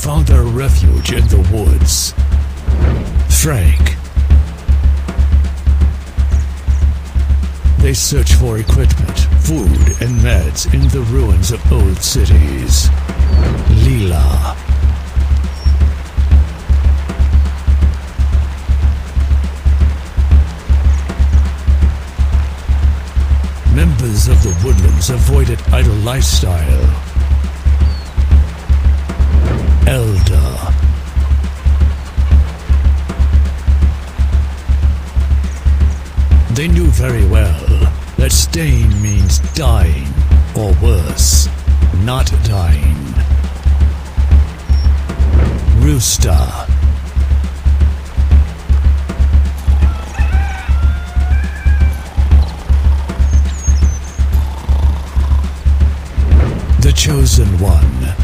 found their refuge in the woods. Frank. They search for equipment, food, and meds in the ruins of old cities. Leela. Members of the woodlands avoided idle lifestyle. Elder. They knew very well that staying means dying, or worse, not dying. Rooster. The Chosen One.